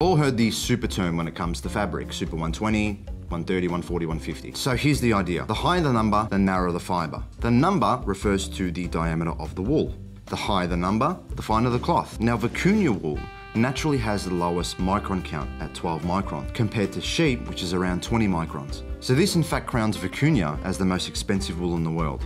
All heard the super term when it comes to fabric, super 120, 130, 140, 150. So here's the idea. The higher the number, the narrower the fiber. The number refers to the diameter of the wool. The higher the number, the finer the cloth. Now vicuña wool naturally has the lowest micron count at 12 micron, compared to sheep which is around 20 microns. So this in fact crowns vicuña as the most expensive wool in the world.